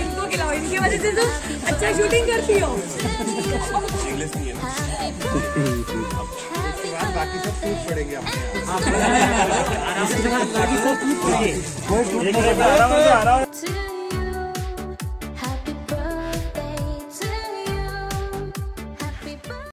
इनको खिलाओ इनकी वजह से तो अच्छा शूटिंग करती हो बाकी सब टूट पड़ेंगे अपने आप बाकी सब पड़ेंगे